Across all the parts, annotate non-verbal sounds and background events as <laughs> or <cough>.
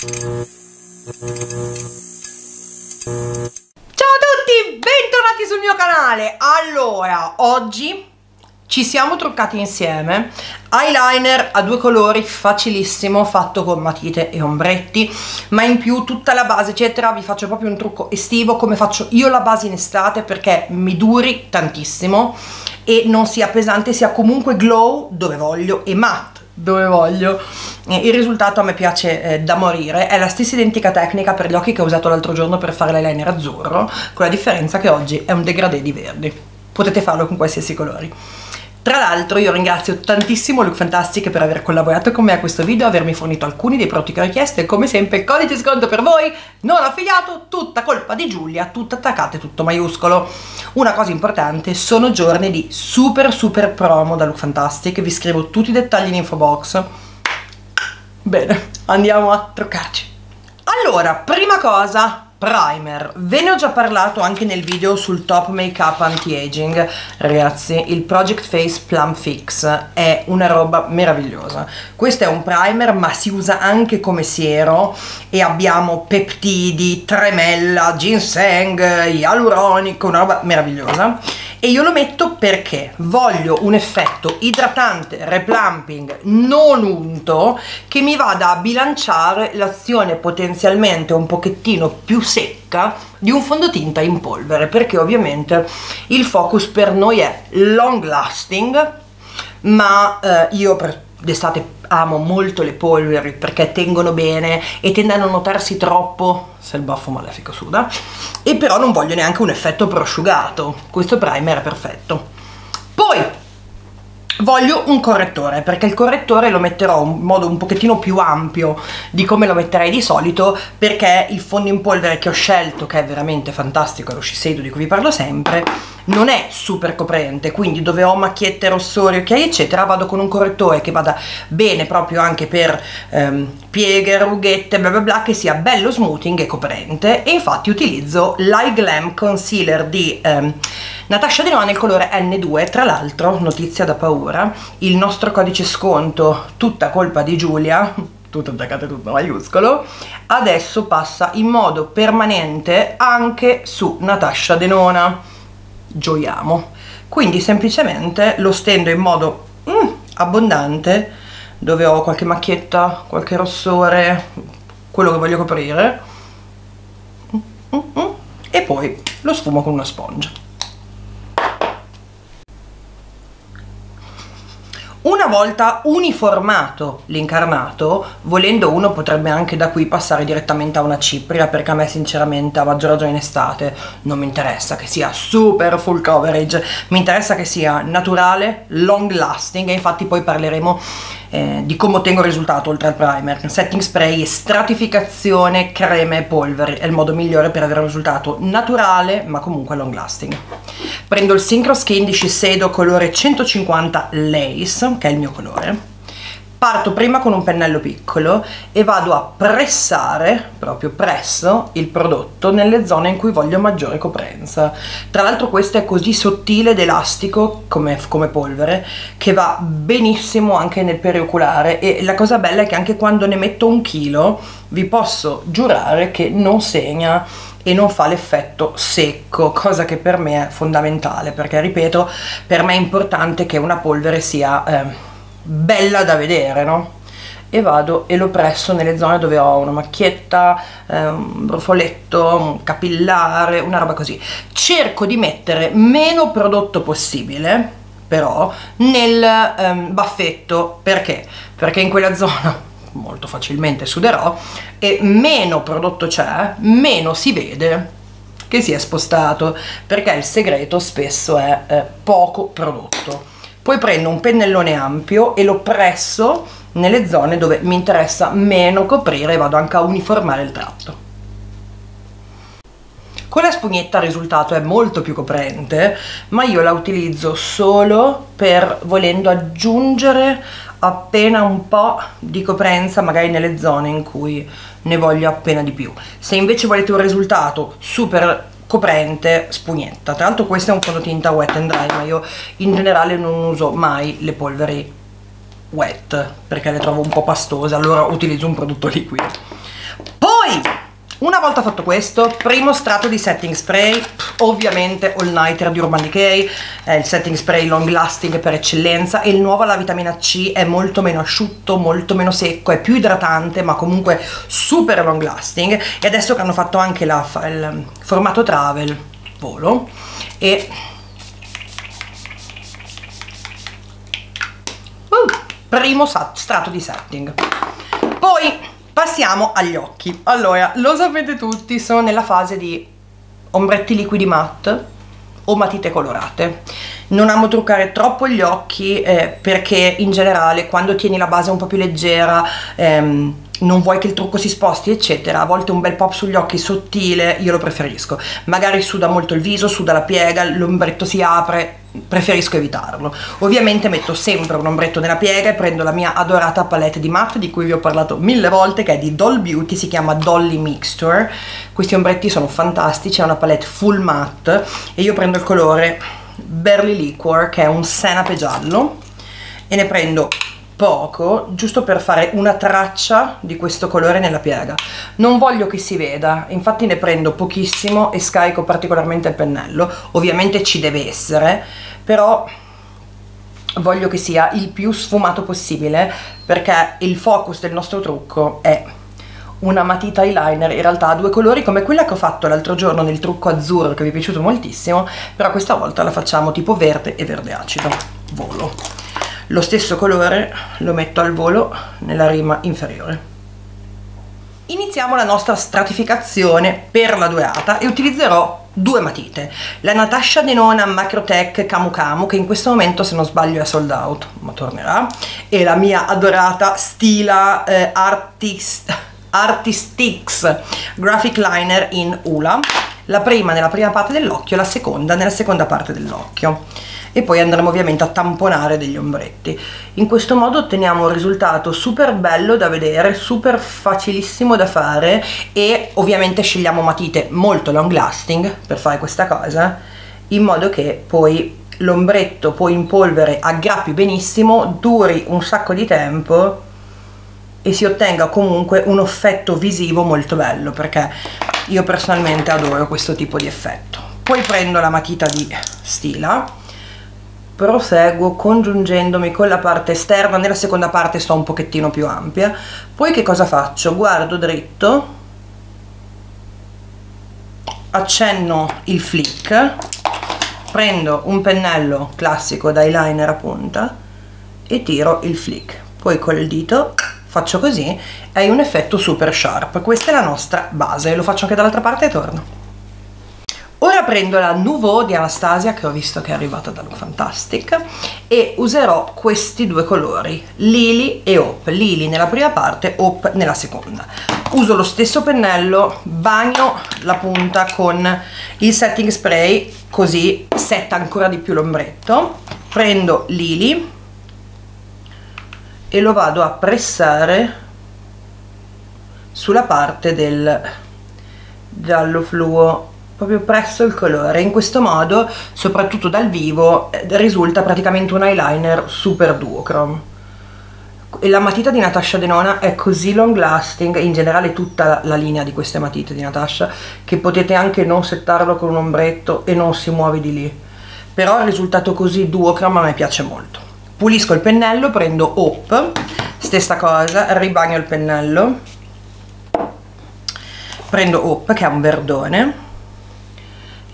Ciao a tutti, bentornati sul mio canale. Allora, oggi ci siamo truccati insieme. Eyeliner a due colori facilissimo fatto con matite e ombretti. Ma in più tutta la base eccetera vi faccio proprio un trucco estivo come faccio io la base in estate perché mi duri tantissimo e non sia pesante sia comunque glow dove voglio e matte dove voglio. Il risultato a me piace eh, da morire. È la stessa identica tecnica per gli occhi che ho usato l'altro giorno per fare l'eyeliner azzurro con la differenza che oggi è un degradé di verdi. Potete farlo con qualsiasi colori tra l'altro io ringrazio tantissimo Look Fantastic per aver collaborato con me a questo video, avermi fornito alcuni dei prodotti che ho richiesto e come sempre codice sconto per voi, non affiliato, tutta colpa di Giulia, tutto attaccato e tutto maiuscolo. Una cosa importante, sono giorni di super super promo da Look Fantastic, vi scrivo tutti i dettagli in info box. Bene, andiamo a truccarci. Allora, prima cosa, primer. Ve ne ho già parlato anche nel video sul top makeup anti-aging. Ragazzi il Project Face Plum Fix è una roba meravigliosa. Questo è un primer ma si usa anche come siero e abbiamo peptidi, tremella, ginseng, ialuronico una roba meravigliosa e io lo metto perché voglio un effetto idratante, replumping non unto che mi vada a bilanciare l'azione potenzialmente un pochettino più secca di un fondotinta in polvere perché ovviamente il focus per noi è long lasting ma eh, io per d'estate amo molto le polveri perché tengono bene e tendono a notarsi troppo se il baffo malefico suda e però non voglio neanche un effetto prosciugato. Questo primer è perfetto. Poi voglio un correttore perché il correttore lo metterò in modo un pochettino più ampio di come lo metterei di solito perché il fondo in polvere che ho scelto che è veramente fantastico lo Shiseido di cui vi parlo sempre non è super coprente quindi dove ho macchiette rossori ok eccetera vado con un correttore che vada bene proprio anche per ehm, pieghe rughette bla bla bla che sia bello smoothing e coprente e infatti utilizzo l'Eye Glam Concealer di ehm, Natasha Denona nel colore N2 tra l'altro notizia da paura il nostro codice sconto tutta colpa di Giulia <laughs> tutto attaccato tutto maiuscolo adesso passa in modo permanente anche su Natasha Denona gioiamo. Quindi semplicemente lo stendo in modo mm, abbondante dove ho qualche macchietta, qualche rossore quello che voglio coprire mm, mm, mm e poi lo sfumo con una spongia Una volta uniformato l'incarnato, volendo uno potrebbe anche da qui passare direttamente a una cipria, perché a me sinceramente a maggior ragione in estate non mi interessa che sia super full coverage, mi interessa che sia naturale, long lasting e infatti poi parleremo eh, di come ottengo il risultato oltre al primer. Setting spray, stratificazione, creme e polveri è il modo migliore per avere un risultato naturale ma comunque long lasting. Prendo il Synchro Skin Shiseido colore 150 Lace, che è il mio colore parto prima con un pennello piccolo e vado a pressare, proprio presso, il prodotto nelle zone in cui voglio maggiore coprenza. Tra l'altro questo è così sottile ed elastico come, come, polvere che va benissimo anche nel perioculare e la cosa bella è che anche quando ne metto un chilo vi posso giurare che non segna e non fa l'effetto secco, cosa che per me è fondamentale perché ripeto, per me è importante che una polvere sia... Eh, bella da vedere, no? E vado e lo presso nelle zone dove ho una macchietta, eh, un brufoletto, un capillare, una roba così. Cerco di mettere meno prodotto possibile, però, nel ehm, baffetto. Perché? Perché in quella <laughs> zona molto facilmente suderò e meno prodotto c'è, meno si vede che si è spostato perché il segreto spesso è eh, poco prodotto. Poi prendo un pennellone ampio e lo presso nelle zone dove mi interessa meno coprire e vado anche a uniformare il tratto con la spugnetta il risultato è molto più coprente ma io la utilizzo solo per volendo aggiungere appena un po' di coprenza magari nelle zone in cui ne voglio appena di più. Se invece volete un risultato super coprente spugnetta. Tra l'altro questo è un fondotinta wet and dry ma io in generale non uso mai le polveri wet perché le trovo un po' pastose allora utilizzo un prodotto liquido. Poi una volta fatto questo, primo strato di setting spray, ovviamente All Nighter di Urban Decay, è il setting spray long lasting per eccellenza e il nuovo alla vitamina C è molto meno asciutto, molto meno secco, è più idratante ma comunque super long lasting e adesso che hanno fatto anche la, il formato travel, volo, e uh, primo strato di setting. Poi Passiamo agli occhi. Allora, lo sapete tutti, sono nella fase di ombretti liquidi matte o matite colorate. Non amo truccare troppo gli occhi eh, perché in generale quando tieni la base un po' più leggera ehm, non vuoi che il trucco si sposti eccetera. A volte un bel pop sugli occhi sottile io lo preferisco. Magari suda molto il viso suda la piega l'ombretto si apre preferisco evitarlo. Ovviamente metto sempre un ombretto nella piega e prendo la mia adorata palette di matte di cui vi ho parlato mille volte che è di Doll Beauty si chiama Dolly Mixture. Questi ombretti sono fantastici è una palette full matte e io prendo il colore Berly Liquor che è un senape giallo e ne prendo poco giusto per fare una traccia di questo colore nella piega. Non voglio che si veda infatti ne prendo pochissimo e scarico particolarmente il pennello. Ovviamente ci deve essere però voglio che sia il più sfumato possibile perché il focus del nostro trucco è una matita eyeliner in realtà a due colori come quella che ho fatto l'altro giorno nel trucco azzurro che mi è piaciuto moltissimo però questa volta la facciamo tipo verde e verde acido. Volo lo stesso colore lo metto al volo nella rima inferiore. Iniziamo la nostra stratificazione per la durata e utilizzerò due matite. La Natasha Denona Macrotech Camu Camu che in questo momento se non sbaglio è sold out ma tornerà. E la mia adorata Stila eh, Artist, Artistix Graphic Liner in Ula. La prima nella prima parte dell'occhio la seconda nella seconda parte dell'occhio e poi andremo ovviamente a tamponare degli ombretti. In questo modo otteniamo un risultato super bello da vedere super facilissimo da fare e ovviamente scegliamo matite molto long lasting per fare questa cosa in modo che poi l'ombretto poi in polvere aggrappi benissimo duri un sacco di tempo e si ottenga comunque un effetto visivo molto bello perché io personalmente adoro questo tipo di effetto. Poi prendo la matita di Stila proseguo congiungendomi con la parte esterna. Nella seconda parte sto un pochettino più ampia. Poi che cosa faccio? guardo dritto. Accenno il flick. Prendo un pennello classico da eyeliner a punta e tiro il flick. Poi col dito faccio così. E hai un effetto super sharp. Questa è la nostra base. Lo faccio anche dall'altra parte e torno Ora prendo la Nouveau di Anastasia che ho visto che è arrivata da Look Fantastic e userò questi due colori, Lily e Hope, Lily nella prima parte, Hope nella seconda. Uso lo stesso pennello, bagno la punta con il setting spray così setta ancora di più l'ombretto, prendo Lily e lo vado a pressare sulla parte del giallo fluo proprio presso il colore. In questo modo soprattutto dal vivo eh, risulta praticamente un eyeliner super duochrome la matita di Natasha Denona è così long lasting in generale tutta la linea di queste matite di Natasha che potete anche non settarlo con un ombretto e non si muove di lì. Però il risultato così duochrome a me piace molto. Pulisco il pennello prendo Hope stessa cosa ribagno il pennello prendo Hope che è un verdone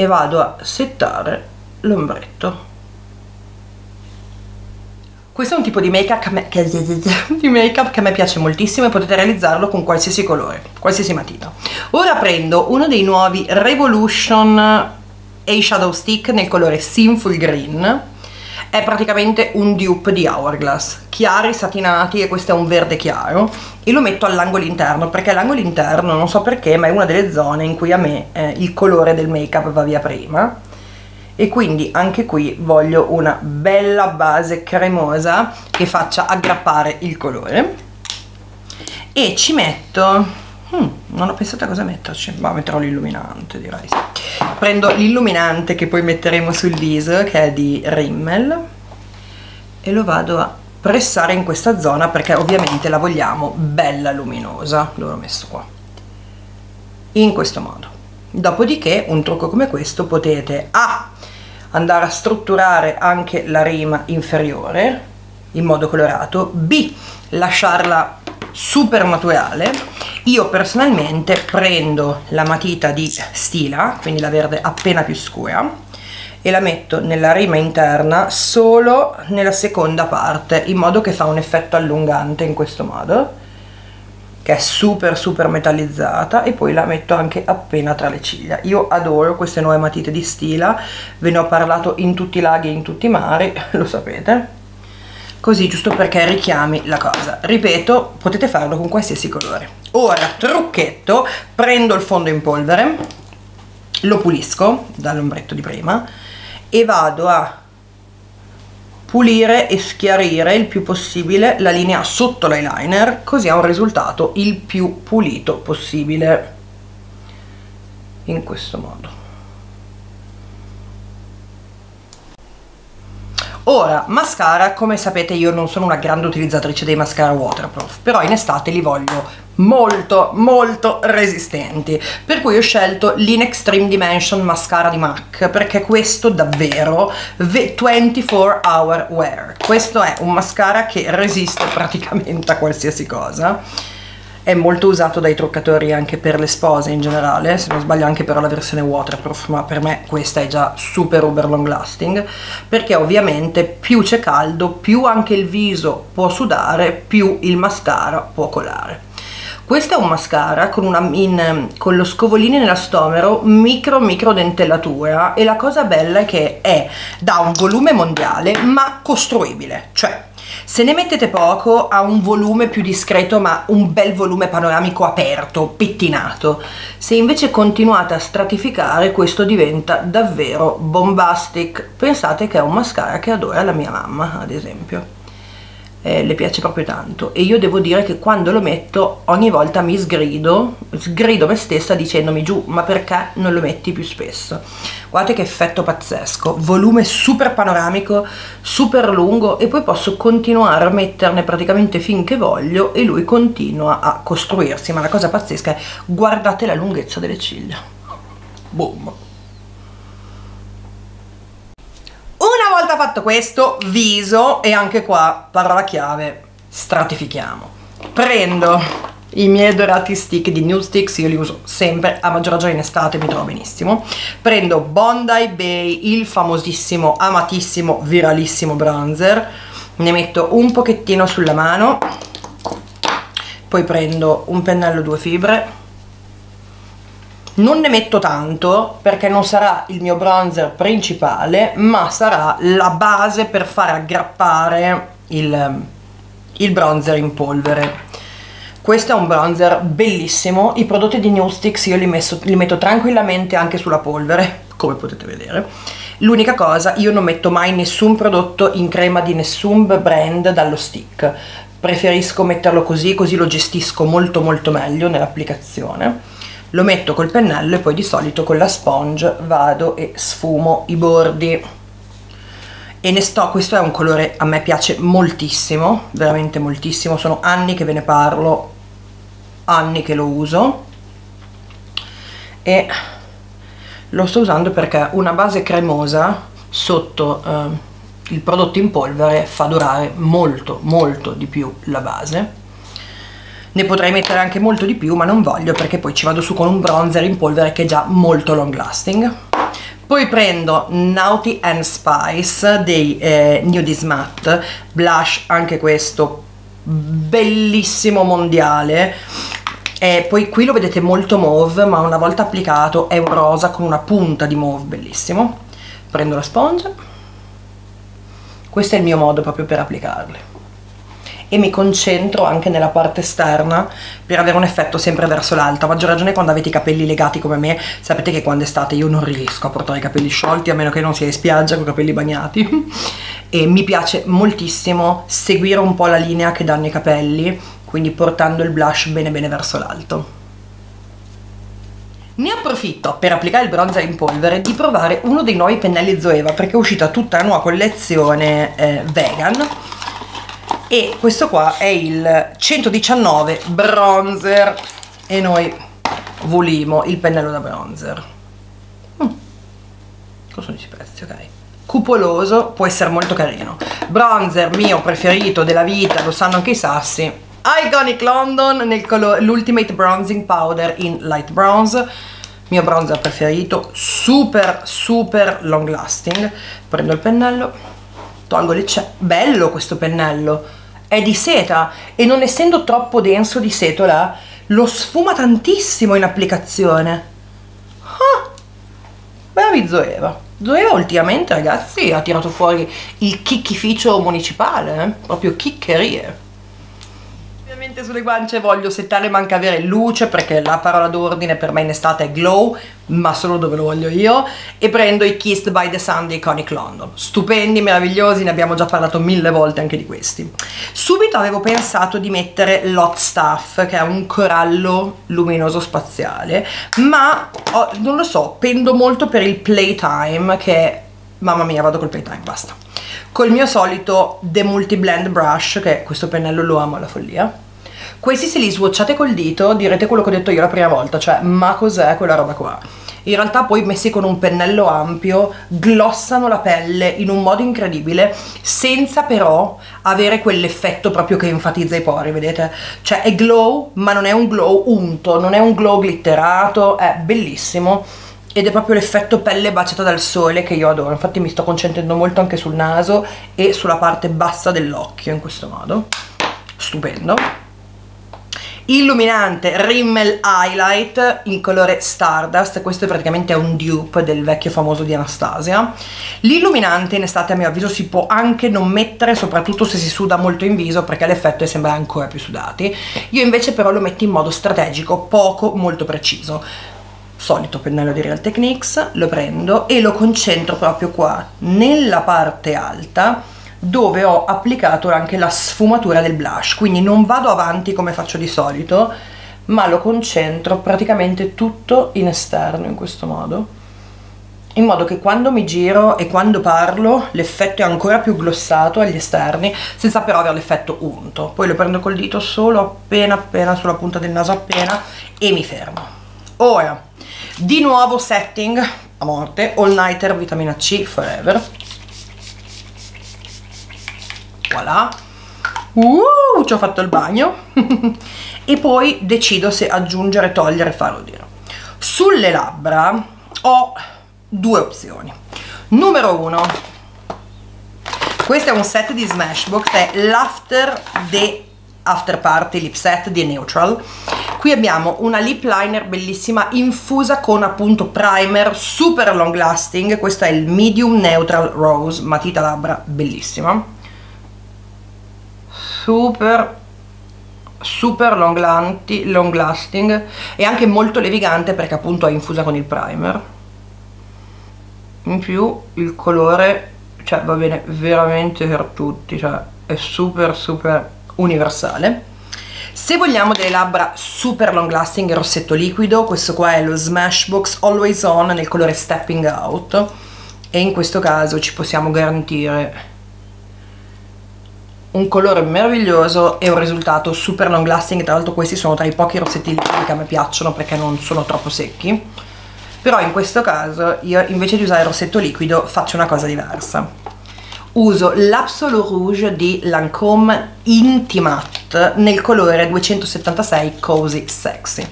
e vado a settare l'ombretto questo è un tipo di make up che, che a me piace moltissimo e potete realizzarlo con qualsiasi colore, qualsiasi matita. Ora prendo uno dei nuovi Revolution Eyeshadow Stick nel colore Sinful Green è praticamente un dupe di Hourglass. Chiari satinati e questo è un verde chiaro. E lo metto all'angolo interno perché l'angolo interno non so perché ma è una delle zone in cui a me eh, il colore del make up va via prima. E quindi anche qui voglio una bella base cremosa che faccia aggrappare il colore. E ci metto Hmm, non ho pensato a cosa metterci, ma metterò l'illuminante direi sì. Prendo l'illuminante che poi metteremo sul viso che è di Rimmel e lo vado a pressare in questa zona perché ovviamente la vogliamo bella luminosa. L'ho messo qua. In questo modo. Dopodiché un trucco come questo potete A andare a strutturare anche la rima inferiore in modo colorato B lasciarla super naturale io personalmente prendo la matita di Stila quindi la verde appena più scura e la metto nella rima interna solo nella seconda parte in modo che fa un effetto allungante in questo modo che è super super metallizzata e poi la metto anche appena tra le ciglia. Io adoro queste nuove matite di Stila ve ne ho parlato in tutti i laghi e in tutti i mari <laughs> lo sapete così giusto perché richiami la cosa. Ripeto potete farlo con qualsiasi colore. Ora trucchetto prendo il fondo in polvere lo pulisco dall'ombretto di prima e vado a pulire e schiarire il più possibile la linea sotto l'eyeliner così ha un risultato il più pulito possibile in questo modo Ora, mascara, come sapete io non sono una grande utilizzatrice dei mascara waterproof, però in estate li voglio molto molto resistenti. Per cui ho scelto l'In Dimension Mascara di MAC perché questo davvero 24 hour wear. Questo è un mascara che resiste praticamente a qualsiasi cosa è molto usato dai truccatori anche per le spose in generale, se non sbaglio anche per la versione waterproof, ma per me questa è già super uber long lasting, perché ovviamente più c'è caldo, più anche il viso può sudare, più il mascara può colare. Questo è un mascara con, una, in, con lo scovolini nell'astomero micro micro dentellatura e la cosa bella è che è da un volume mondiale ma costruibile, cioè se ne mettete poco ha un volume più discreto ma un bel volume panoramico aperto, pettinato. Se invece continuate a stratificare questo diventa davvero bombastic. Pensate che è un mascara che adora la mia mamma ad esempio eh, le piace proprio tanto. E io devo dire che quando lo metto ogni volta mi sgrido, sgrido me stessa dicendomi giù ma perché non lo metti più spesso? Guardate che effetto pazzesco. Volume super panoramico super lungo e poi posso continuare a metterne praticamente finché voglio e lui continua a costruirsi. Ma la cosa pazzesca è guardate la lunghezza delle ciglia. Boom volta fatto questo, viso e anche qua, parola chiave, stratifichiamo. Prendo i miei dorati stick di Nude Sticks, io li uso sempre, a maggior ragione in estate, mi trovo benissimo. Prendo Bondi Bay, il famosissimo, amatissimo, viralissimo bronzer, ne metto un pochettino sulla mano, poi prendo un pennello due fibre, non ne metto tanto perché non sarà il mio bronzer principale ma sarà la base per fare aggrappare il, il bronzer in polvere. Questo è un bronzer bellissimo i prodotti di Newsticks io li, messo, li metto tranquillamente anche sulla polvere come potete vedere. L'unica cosa io non metto mai nessun prodotto in crema di nessun brand dallo stick. Preferisco metterlo così così lo gestisco molto molto meglio nell'applicazione lo metto col pennello e poi di solito con la sponge vado e sfumo i bordi. E ne sto, questo è un colore a me piace moltissimo, veramente moltissimo, sono anni che ve ne parlo, anni che lo uso. E lo sto usando perché una base cremosa sotto eh, il prodotto in polvere fa durare molto molto di più la base ne potrei mettere anche molto di più ma non voglio perché poi ci vado su con un bronzer in polvere che è già molto long lasting. Poi prendo Naughty and Spice dei eh, Nudis Matte blush anche questo bellissimo mondiale. E poi qui lo vedete molto mauve ma una volta applicato è un rosa con una punta di mauve bellissimo. Prendo la spongia questo è il mio modo proprio per applicarli e mi concentro anche nella parte esterna per avere un effetto sempre verso l'alto a maggior ragione quando avete i capelli legati come me sapete che quando estate io non riesco a portare i capelli sciolti a meno che non sia in spiaggia con i capelli bagnati. <laughs> E mi piace moltissimo seguire un po' la linea che danno i capelli quindi portando il blush bene bene verso l'alto. Ne approfitto per applicare il bronzer in polvere di provare uno dei nuovi pennelli Zoeva perché è uscita tutta la nuova collezione eh, vegan e questo qua è il 119 bronzer. E noi volimo il pennello da bronzer. Mm. cosa sono questi pezzi ok. Cupoloso può essere molto carino. Bronzer mio preferito della vita lo sanno anche i sassi. Iconic London l'Ultimate Bronzing Powder in Light Bronze. Mio bronzer preferito super super long lasting. Prendo il pennello tolgo le c'è bello questo pennello è di seta e non essendo troppo denso di setola lo sfuma tantissimo in applicazione. Ah, bravi Zoeva. Zoeva ultimamente ragazzi ha tirato fuori il chicchificio municipale eh? proprio chiccherie Ovviamente sulle guance voglio settare ma anche avere luce perché la parola d'ordine per me in estate è glow ma solo dove lo voglio io e prendo i Kissed by the Sun di Iconic London. Stupendi, meravigliosi, ne abbiamo già parlato mille volte anche di questi. Subito avevo pensato di mettere Lot Stuff che è un corallo luminoso spaziale ma oh, non lo so, pendo molto per il Playtime che mamma mia vado col Playtime, basta. Col mio solito The Multi Blend Brush che questo pennello lo amo alla follia questi se li swatchate col dito direte quello che ho detto io la prima volta, cioè ma cos'è quella roba qua? In realtà poi messi con un pennello ampio glossano la pelle in un modo incredibile senza però avere quell'effetto proprio che enfatizza i pori, vedete? Cioè è glow ma non è un glow unto, non è un glow glitterato, è bellissimo ed è proprio l'effetto pelle baciata dal sole che io adoro infatti mi sto concentrando molto anche sul naso e sulla parte bassa dell'occhio in questo modo stupendo illuminante Rimmel Highlight in colore Stardust. Questo è praticamente un dupe del vecchio famoso di Anastasia. L'illuminante in estate a mio avviso si può anche non mettere soprattutto se si suda molto in viso perché l'effetto è sempre ancora più sudati. Io invece però lo metto in modo strategico poco molto preciso. Solito pennello di Real Techniques lo prendo e lo concentro proprio qua nella parte alta dove ho applicato anche la sfumatura del blush. Quindi non vado avanti come faccio di solito ma lo concentro praticamente tutto in esterno in questo modo. In modo che quando mi giro e quando parlo l'effetto è ancora più glossato agli esterni senza però avere l'effetto unto. Poi lo prendo col dito solo appena appena sulla punta del naso appena e mi fermo. Ora di nuovo setting a morte all nighter vitamina C forever voilà. Uh, ci ho fatto il bagno. <laughs> E poi decido se aggiungere, togliere, farlo dire sulle labbra ho due opzioni. Numero uno questo è un set di Smashbox è l'After The After Party Lip Set di Neutral. Qui abbiamo una lip liner bellissima infusa con appunto primer super long lasting. Questo è il medium neutral rose matita labbra bellissima super super long, lanti, long lasting e anche molto levigante perché appunto è infusa con il primer. In più il colore cioè va bene veramente per tutti cioè è super super universale. Se vogliamo delle labbra super long lasting rossetto liquido questo qua è lo Smashbox Always On nel colore Stepping Out e in questo caso ci possiamo garantire un colore meraviglioso e un risultato super long lasting. Tra l'altro questi sono tra i pochi rossetti che a me piacciono perché non sono troppo secchi. Però in questo caso io invece di usare il rossetto liquido faccio una cosa diversa. Uso l'Absolu Rouge di Lancome Intimatte nel colore 276 Cozy Sexy.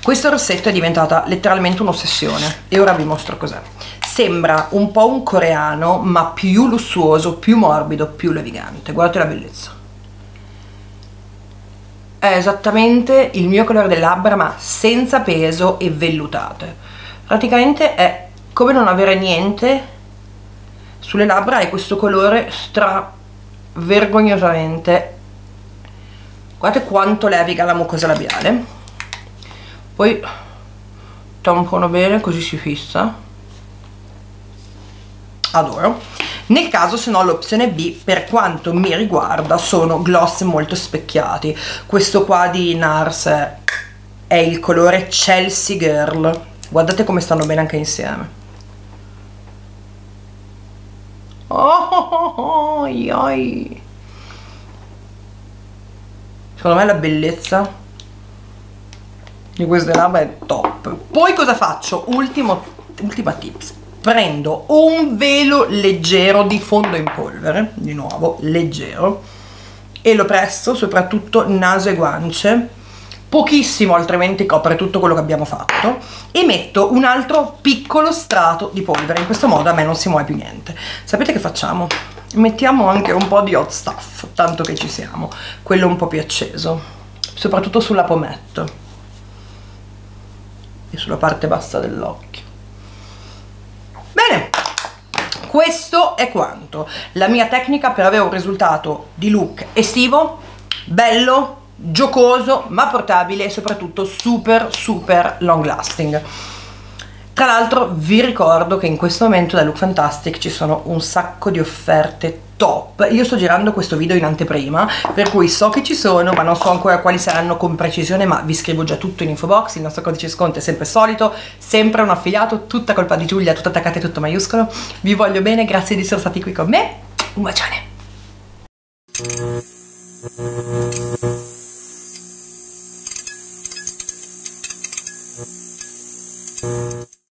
Questo rossetto è diventata letteralmente un'ossessione e ora vi mostro cos'è sembra un po' un coreano ma più lussuoso, più morbido, più levigante. Guardate la bellezza. È esattamente il mio colore delle labbra ma senza peso e vellutate. Praticamente è come non avere niente sulle labbra è questo colore stra vergognosamente guardate quanto leviga la mucosa labiale. Poi tampono bene così si fissa adoro nel caso se no l'opzione B per quanto mi riguarda sono gloss molto specchiati. Questo qua di NARS è il colore Chelsea Girl. Guardate come stanno bene anche insieme. Oh, oh, oh, secondo me la bellezza di queste lame è top. Poi cosa faccio? Ultimo, ultima tips prendo un velo leggero di fondo in polvere di nuovo leggero e lo presto soprattutto naso e guance pochissimo altrimenti copre tutto quello che abbiamo fatto e metto un altro piccolo strato di polvere. In questo modo a me non si muove più niente. Sapete che facciamo? mettiamo anche un po' di hot stuff tanto che ci siamo. Quello un po' più acceso soprattutto sulla pometta e sulla parte bassa dell'occhio bene questo è quanto. La mia tecnica per avere un risultato di look estivo bello giocoso ma portabile e soprattutto super super long lasting tra l'altro vi ricordo che in questo momento da Look Fantastic ci sono un sacco di offerte top. Io sto girando questo video in anteprima per cui so che ci sono ma non so ancora quali saranno con precisione ma vi scrivo già tutto in info box. Il nostro codice sconto è sempre solito sempre un affiliato tutta colpa di Giulia tutto attaccato e tutto maiuscolo. Vi voglio bene grazie di essere stati qui con me. Un bacione. Thank